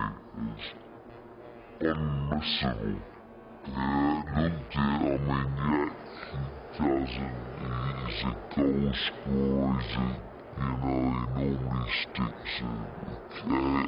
is unmissable. É, I mean, yeah, he doesn't, he's a goal scorer, ghost crazy, you know, he normally sticks it. okay?